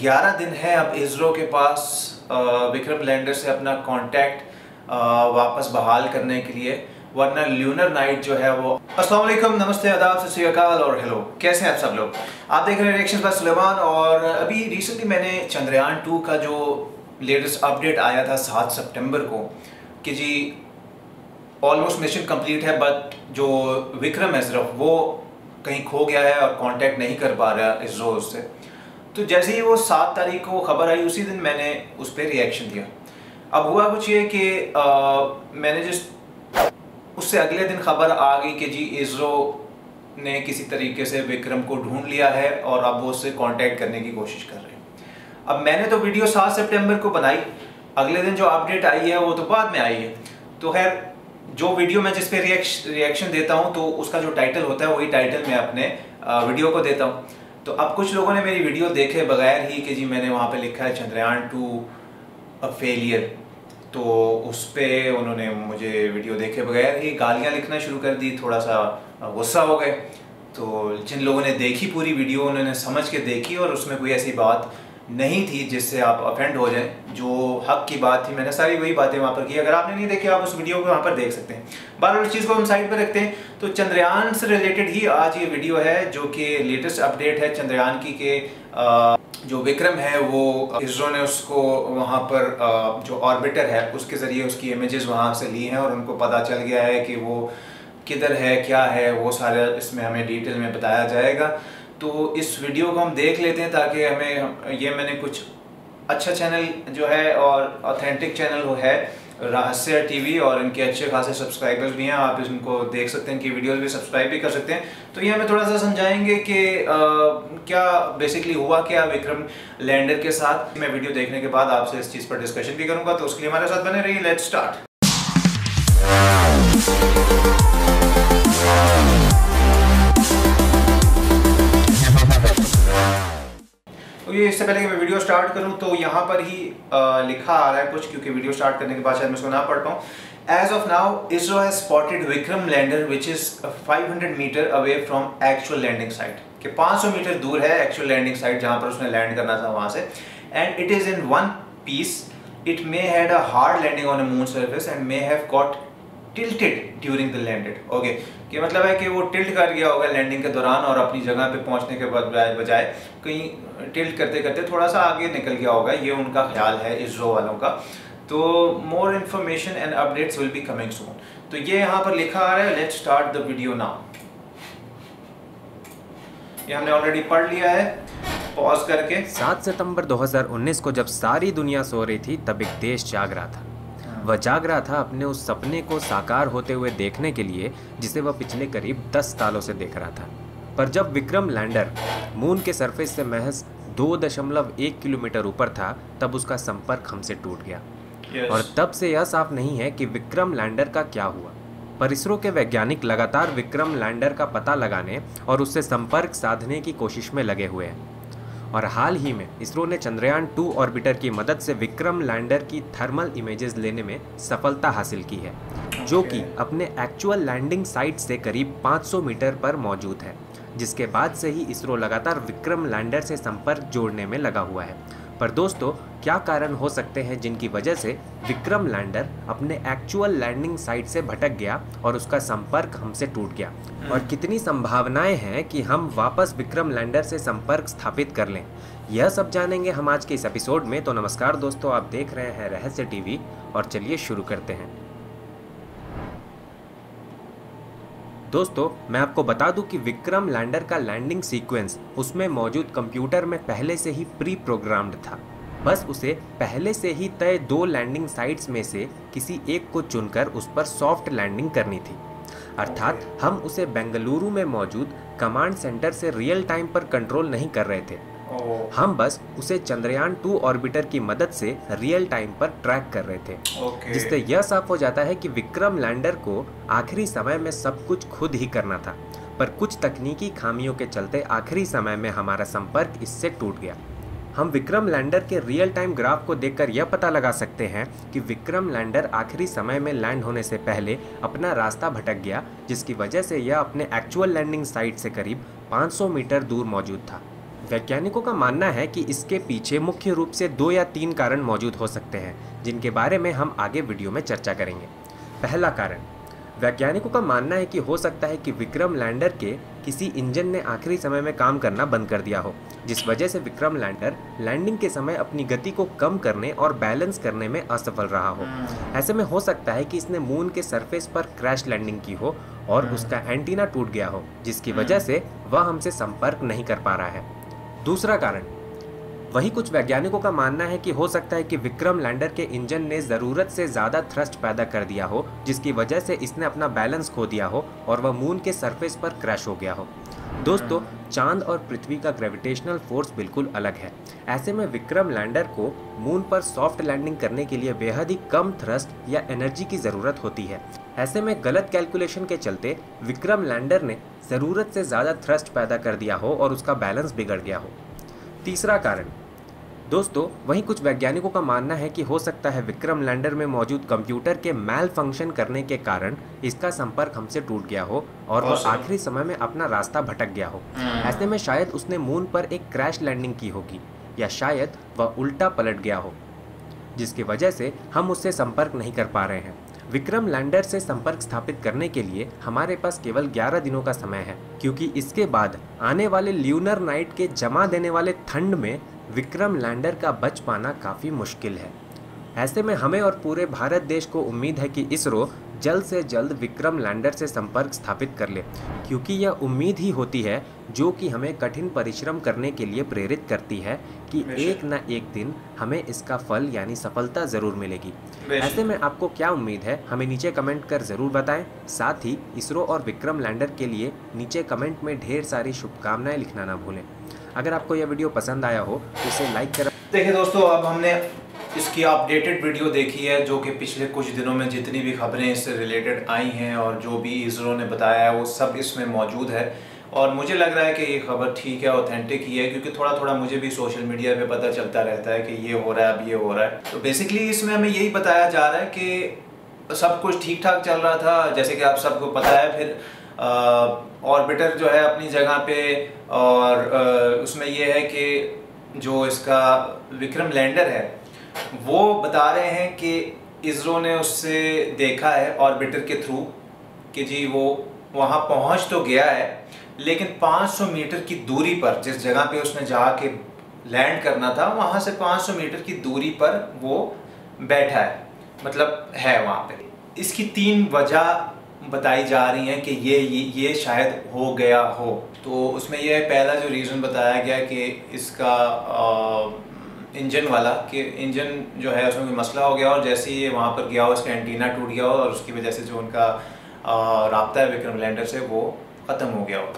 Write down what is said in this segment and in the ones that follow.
11 दिन है अब इसरो के पास विक्रम लैंडर से अपना कांटेक्ट वापस बहाल करने के लिए। वरना ल्यूनर नाइट जो है वो वालेकुम, नमस्ते, आदाब, सत और हेलो कैसे हैं आप सब लोग? आप देख रहे हैं रिएक्शन और अभी रिसेंटली मैंने चंद्रयान टू का जो लेटेस्ट अपडेट आया था सात सितंबर को, कि जी ऑलमोस्ट मिशन कंप्लीट है बट जो विक्रम है सिर्फ़ वो कहीं खो गया है और कांटेक्ट नहीं कर पा रहा इसरो उससे। तो जैसे ही वो सात तारीख को खबर आई, उसी दिन मैंने उस पर रिएक्शन दिया। अब हुआ कुछ ये कि मैंने जिस, उससे अगले दिन खबर आ गई कि जी, इसरो ने किसी तरीके से विक्रम को ढूंढ लिया है और अब वो उससे कांटेक्ट करने की कोशिश कर रहे हैं। अब मैंने तो वीडियो सात सितंबर को बनाई। अगले दिन जो अपडेट आई है, वो तो बाद में आई है। तो खैर, जो वीडियो मैं जिस पे रिएक्शन देता हूँ तो उसका जो टाइटल होता है, वही टाइटल मैं अपने वीडियो को देता हूँ। तो अब कुछ लोगों ने मेरी वीडियो देखे बगैर ही कि जी मैंने वहाँ पे लिखा है चंद्रयान टू अ फेलियर। तो उस पर उन्होंने मुझे वीडियो देखे बगैर ही गालियाँ लिखना शुरू कर दी थोड़ा सा गुस्सा हो गए। तो जिन लोगों ने देखी पूरी वीडियो, उन्होंने समझ के देखी और उसमें कोई ऐसी बात नहीं थी जिससे आप अफेंड हो जाएँ, जो हक की बात थी, मैंने सारी वही बातें वहाँ पर की। अगर आपने नहीं देखी, आप उस वीडियो को वहाँ पर देख सकते हैं। बार उस चीज़ को हम साइड पर रखते हैं। तो चंद्रयान से रिलेटेड ही आज ये वीडियो है, जो कि लेटेस्ट अपडेट है चंद्रयान की के जो विक्रम है, वो, इसरो ने उसको वहाँ पर जो ऑर्बिटर है, उसके ज़रिए उसकी इमेजेस वहाँ से ली हैं और उनको पता चल गया है कि वो किधर है, क्या है, वो सारा इसमें हमें डिटेल में बताया जाएगा। तो इस वीडियो को हम देख लेते हैं ताकि हमें, ये मैंने कुछ अच्छा चैनल जो है और ऑथेंटिक चैनल वो है, रहस्य टीवी और इनके अच्छे खासे सब्सक्राइबर्स भी हैं। आप इनको देख सकते हैं इनकी वीडियोस भी सब्सक्राइब भी कर सकते हैं। तो ये हमें थोड़ा सा समझाएँगे कि क्या बेसिकली हुआ क्या विक्रम लैंडर के साथ? मैं वीडियो देखने के बाद आपसे इस चीज़ पर डिस्कशन भी करूँगा। तो उसके लिए हमारे साथ बने रही लेट स्टार्ट तो ये इससे पहले कि मैं वीडियो स्टार्ट करूँ तो यहाँ पर ही आ, लिखा आ रहा है कुछ क्योंकि वीडियो स्टार्ट करने के बाद शायद मैं उसको ना पढ़ पाऊँ। As of now ISRO has spotted Vikram lander which is 500 metre away from actual landing site कि 500 मीटर दूर है एक्चुअल लैंडिंग साइट जहाँ पर उसने लैंड करना था वहाँ से। And it is in one piece it may had a hard landing on a moon surface and may have got tilted during the landed okay कि मतलब है कि वो टिल्ट कर गया होगा लैंडिंग के दौरान और अपनी जगह पे पहुँचने के बाद बजाय कहीं टिल्ट करते करते थोड़ा सा आगे निकल गया होगा। ये उनका ख्याल है इसरो वालों का। तो more information and updates will be coming soon तो ये यहाँ पर लिखा आ रहा है। Let's start the video now ये हमने ऑलरेडी पढ़ लिया है। पॉज करके। 7 सितंबर 2019 को जब सारी दुनिया सो रही थी, तब एक देश जाग रहा था। वह जाग रहा था अपने उस सपने को साकार होते हुए देखने के लिए जिसे वह पिछले करीब 10 सालों से देख रहा था। पर जब विक्रम लैंडर मून के सरफेस से महज दो दशमलव एक किलोमीटर ऊपर था तब उसका संपर्क हमसे टूट गया। Yes. और तब से यह साफ़ नहीं है कि विक्रम लैंडर का क्या हुआ। पर इसरो के वैज्ञानिक लगातार विक्रम लैंडर का पता लगाने और उससे संपर्क साधने की कोशिश में लगे हुए हैं। और हाल ही में इसरो ने चंद्रयान टू ऑर्बिटर की मदद से विक्रम लैंडर की थर्मल इमेजेस लेने में सफलता हासिल की है जो कि अपने एक्चुअल लैंडिंग साइट से करीब 500 मीटर पर मौजूद है जिसके बाद से ही इसरो लगातार विक्रम लैंडर से संपर्क जोड़ने में लगा हुआ है। पर दोस्तों क्या कारण हो सकते हैं जिनकी वजह से विक्रम लैंडर अपने एक्चुअल लैंडिंग साइट से भटक गया और उसका संपर्क हमसे टूट गया? और कितनी संभावनाएँ हैं कि हम वापस विक्रम लैंडर से संपर्क स्थापित कर लें? यह सब जानेंगे हम आज के इस एपिसोड में। तो नमस्कार दोस्तों आप देख रहे हैं रहस्य टीवी और चलिए शुरू करते हैं। दोस्तों, मैं आपको बता दूँ कि विक्रम लैंडर का लैंडिंग सीक्वेंस उसमें मौजूद कंप्यूटर में पहले से ही प्री प्रोग्राम्ड था। बस उसे पहले से ही तय दो लैंडिंग साइट्स में से किसी एक को चुनकर उस पर सॉफ्ट लैंडिंग करनी थी। अर्थात, हम उसे बेंगलुरु में मौजूद कमांड सेंटर से रियल टाइम पर कंट्रोल नहीं कर रहे थे। हम बस उसे चंद्रयान टू ऑर्बिटर की मदद से रियल टाइम पर ट्रैक कर रहे थे। जिससे यह साफ़ हो जाता है कि विक्रम लैंडर को आखिरी समय में सब कुछ खुद ही करना था। पर कुछ तकनीकी खामियों के चलते आखिरी समय में हमारा संपर्क इससे टूट गया। हम विक्रम लैंडर के रियल टाइम ग्राफ को देखकर यह पता लगा सकते हैं कि विक्रम लैंडर आखिरी समय में लैंड होने से पहले अपना रास्ता भटक गया जिसकी वजह से यह अपने एक्चुअल लैंडिंग साइट से करीब 500 मीटर दूर मौजूद था। वैज्ञानिकों का मानना है कि इसके पीछे मुख्य रूप से दो या तीन कारण मौजूद हो सकते हैं जिनके बारे में हम आगे वीडियो में चर्चा करेंगे। पहला कारण वैज्ञानिकों का मानना है कि हो सकता है कि विक्रम लैंडर के किसी इंजन ने आखिरी समय में काम करना बंद कर दिया हो जिस वजह से विक्रम लैंडर लैंडिंग के समय अपनी गति को कम करने और बैलेंस करने में असफल रहा हो। ऐसे में हो सकता है कि इसने मून के सरफेस पर क्रैश लैंडिंग की हो और उसका एंटीना टूट गया हो जिसकी वजह से वह हमसे संपर्क नहीं कर पा रहा है। दूसरा कारण वही कुछ वैज्ञानिकों का मानना है कि हो सकता है कि विक्रम लैंडर के इंजन ने ज़रूरत से ज़्यादा थ्रस्ट पैदा कर दिया हो, जिसकी वजह से इसने अपना बैलेंस खो दिया हो और वह मून के सरफेस पर क्रैश हो गया हो। दोस्तों, चाँद और पृथ्वी का ग्रेविटेशनल फोर्स बिल्कुल अलग है। ऐसे में विक्रम लैंडर को मून पर सॉफ्ट लैंडिंग करने के लिए बेहद ही कम थ्रस्ट या एनर्जी की ज़रूरत होती है। ऐसे में गलत कैलकुलेशन के चलते विक्रम लैंडर ने ज़रूरत से ज़्यादा थ्रस्ट पैदा कर दिया हो और उसका बैलेंस बिगड़ गया हो। तीसरा कारण दोस्तों वहीं कुछ वैज्ञानिकों का मानना है कि हो सकता है विक्रम लैंडर में मौजूद कंप्यूटर के मैल फ़ंक्शन करने के कारण इसका संपर्क हमसे टूट गया हो और वह आखिरी समय में अपना रास्ता भटक गया हो। ऐसे में शायद उसने मून पर एक क्रैश लैंडिंग की होगी या शायद वह उल्टा पलट गया हो जिसकी वजह से हम उससे संपर्क नहीं कर पा रहे हैं। विक्रम लैंडर से संपर्क स्थापित करने के लिए हमारे पास केवल 11 दिनों का समय है क्योंकि इसके बाद आने वाले ल्यूनर नाइट के जमा देने वाले ठंड में विक्रम लैंडर का बच पाना काफ़ी मुश्किल है। ऐसे में हमें और पूरे भारत देश को उम्मीद है कि इसरो जल्द से जल्द विक्रम लैंडर से संपर्क स्थापित कर ले क्योंकि यह उम्मीद ही होती है जो कि हमें कठिन परिश्रम करने के लिए प्रेरित करती है कि एक न एक दिन हमें इसका फल यानी सफलता ज़रूर मिलेगी। ऐसे में आपको क्या उम्मीद है हमें नीचे कमेंट कर ज़रूर बताएँ। साथ ही इसरो और विक्रम लैंडर के लिए नीचे कमेंट में ढेर सारी शुभकामनाएँ लिखना ना भूलें। अगर आपको यह वीडियो पसंद आया हो तो इसे लाइक करें। देखिए दोस्तों, अब हमने इसकी अपडेटेड वीडियो देखी है, जो कि पिछले कुछ दिनों में जितनी भी खबरें इससे रिलेटेड आई हैं और जो भी इसरो ने बताया है, वो सब इसमें मौजूद है। और मुझे लग रहा है कि ये खबर ठीक है ऑथेंटिक ही है, क्योंकि थोड़ा थोड़ा मुझे भी सोशल मीडिया पे पता चलता रहता है कि ये हो रहा है, अब ये हो रहा है। तो बेसिकली इसमें हमें यही बताया जा रहा है कि सब कुछ ठीक ठाक चल रहा था, जैसे कि आप सबको पता है, फिर ऑर्बिटर जो है अपनी जगह पे और उसमें ये है कि जो इसका विक्रम लैंडर है, वो बता रहे हैं कि इसरो ने उससे देखा है ऑर्बिटर के थ्रू कि जी वो वहाँ पहुँच तो गया है, लेकिन 500 मीटर की दूरी पर जिस जगह पे उसने जाके लैंड करना था, वहाँ से 500 मीटर की दूरी पर वो बैठा है मतलब है वहाँ पे। इसकी तीन वजह बताई जा रही हैं कि ये ये, ये शायद हो गया हो। तो उसमें यह पहला जो रीज़न बताया गया कि इसका इंजन वाला कि इंजन जो है उसमें कोई मसला हो गया और जैसे ही वहाँ पर गया हो उसका एंटीना टूट गया हो और उसकी वजह से जो उनका रबता है विक्रम लैंडर से वो ख़त्म हो गया हो।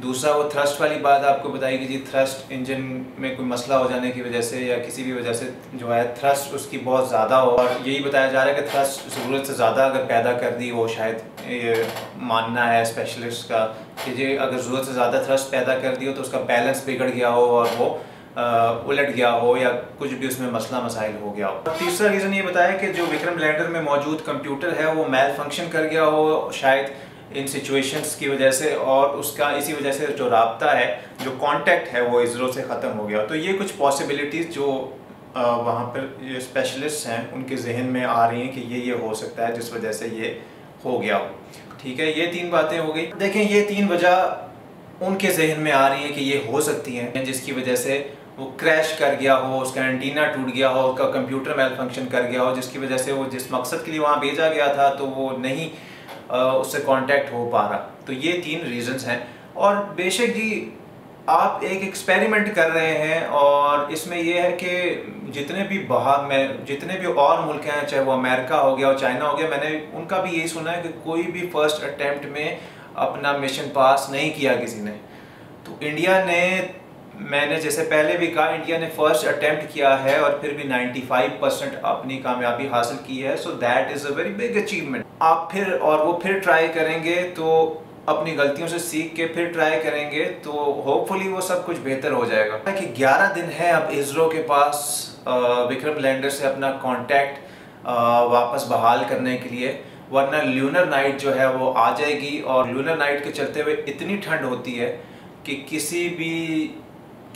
दूसरा वो थ्रस्ट वाली बात आपको बताई कि जी थ्रस्ट इंजन में कोई मसला हो जाने की वजह से या किसी भी वजह से जो है थ्रस्ट उसकी बहुत ज़्यादा हो और यही बताया जा रहा है कि थ्रस्ट ज़रूरत से ज़्यादा अगर पैदा कर दी हो शायद ये मानना है स्पेशलिस्ट का कि जी अगर ज़रूरत से ज़्यादा थ्रस्ट पैदा कर दी हो तो उसका बैलेंस बिगड़ गया हो और वो उलट गया हो या कुछ भी उसमें मसला मसाइल हो गया हो। तीसरा रीज़न ये बताया कि जो विक्रम लैंडर में मौजूद कंप्यूटर है वो मेल फ़ंक्शन कर गया हो, शायद इन सिचुएशंस की वजह से और उसका इसी वजह से जो रबता है, जो कांटेक्ट है, वो इसरो से ख़त्म हो गया। तो ये कुछ पॉसिबिलिटीज़ जो वहाँ पर स्पेशलिस्ट हैं, उनके जहन में आ रही हैं कि ये ये हो सकता है, जिस वजह से ये हो गया हो। ठीक है? ये तीन बातें हो गई। देखें, ये तीन वजह उनके जहन में आ रही हैं कि ये हो सकती हैं, जिसकी वजह से वो क्रैश कर गया हो, उसका एंटीना टूट गया हो, उसका कंप्यूटर मेल फ़ंक्शन कर गया हो, जिसकी वजह से वो जिस मकसद के लिए वहाँ भेजा गया था तो वो नहीं उससे कांटेक्ट हो पा रहा। तो ये तीन रीजंस हैं। और बेशक जी, आप एक एक्सपेरिमेंट कर रहे हैं और इसमें यह है कि जितने भी बाहर में, जितने भी और मुल्क हैं, चाहे वो अमेरिका हो गया और चाइना हो गया, मैंने उनका भी यही सुना है कि कोई भी फ़र्स्ट अटैम्प्ट में अपना मिशन पास नहीं किया किसी ने। तो इंडिया ने मैंने जैसे पहले भी कहा इंडिया ने फ़र्स्ट अटेम्प्ट किया है और फिर भी 95 परसेंट अपनी कामयाबी हासिल की है। So that is a very big achievement आप फिर और वो फिर ट्राई करेंगे तो अपनी गलतियों से सीख के फिर ट्राई करेंगे तो होपफुली वो सब कुछ बेहतर हो जाएगा। कि 11 दिन है अब इसरो के पास विक्रम लैंडर से अपना कॉन्टैक्ट वापस बहाल करने के लिए। वरना ल्यूनर नाइट जो है वो आ जाएगी और ल्यूनर नाइट के चलते हुए इतनी ठंड होती है कि किसी भी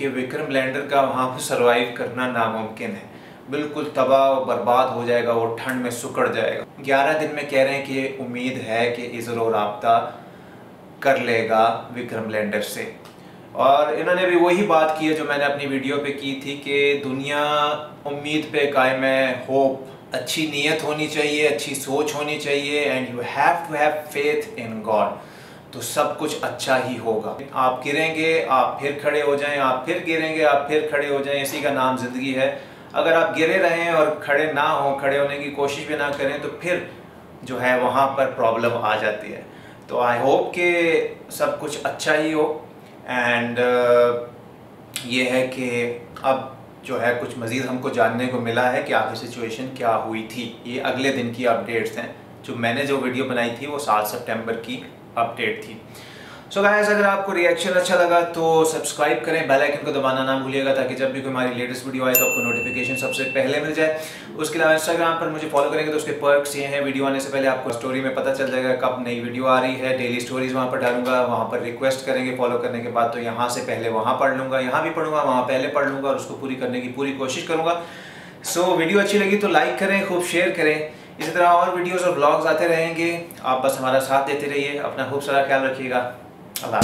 कि विक्रम लैंडर का वहाँ पर सर्वाइव करना नामुमकिन है। बिल्कुल तबाह बर्बाद हो जाएगा, वो ठंड में सुकड़ जाएगा। ग्यारह दिन में कह रहे हैं कि उम्मीद है कि इसरो रबता कर लेगा विक्रम लैंडर से। और इन्होंने भी वही बात की है जो मैंने अपनी वीडियो पे की थी कि दुनिया उम्मीद पे कायम है होप अच्छी नीयत होनी चाहिए, अच्छी सोच होनी चाहिए and you have to have faith in God तो सब कुछ अच्छा ही होगा। आप गिरेंगे, आप फिर खड़े हो जाएँ, आप फिर गिरेंगे, आप फिर खड़े हो जाएँ, इसी का नाम ज़िंदगी है। अगर आप गिरे रहें और खड़े ना हो, खड़े होने की कोशिश भी ना करें तो फिर जो है वहाँ पर प्रॉब्लम आ जाती है। तो आई होप कि सब कुछ अच्छा ही हो एंड ये है कि अब जो है कुछ मज़ीद हमको जानने को मिला है कि आखिर सिचुएशन क्या हुई थी। ये अगले दिन की अपडेट्स हैं। जो मैंने जो वीडियो बनाई थी वो सात सितंबर की अपडेट थी। सो so गाइस अगर आपको रिएक्शन अच्छा लगा तो सब्सक्राइब करें बेल आइकन को दबाना ना भूलिएगा, ताकि जब भी कोई हमारी लेटेस्ट वीडियो आए तो आपको नोटिफिकेशन सबसे पहले मिल जाए। उसके अलावा इंस्टाग्राम पर मुझे फॉलो करेंगे तो उसके पर्क्स ये हैं। वीडियो आने से पहले आपको स्टोरी में पता चल जाएगा कब नई वीडियो आ रही है। डेली स्टोरीज वहाँ पर डालूँगा, वहाँ पर रिक्वेस्ट करेंगे फॉलो करने के बाद तो यहाँ से पहले वहाँ पढ़ लूँगा, यहाँ भी पढ़ूँगा, वहाँ पहले पढ़ लूँगा, और उसको पूरी करने की पूरी कोशिश करूँगा। सो वीडियो अच्छी लगी तो लाइक करें, खूब शेयर करें। इसी तरह और वीडियोस और ब्लॉग्स आते रहेंगे। आप बस हमारा साथ देते रहिए, अपना खूब सारा ख्याल रखिएगा। अल्लाह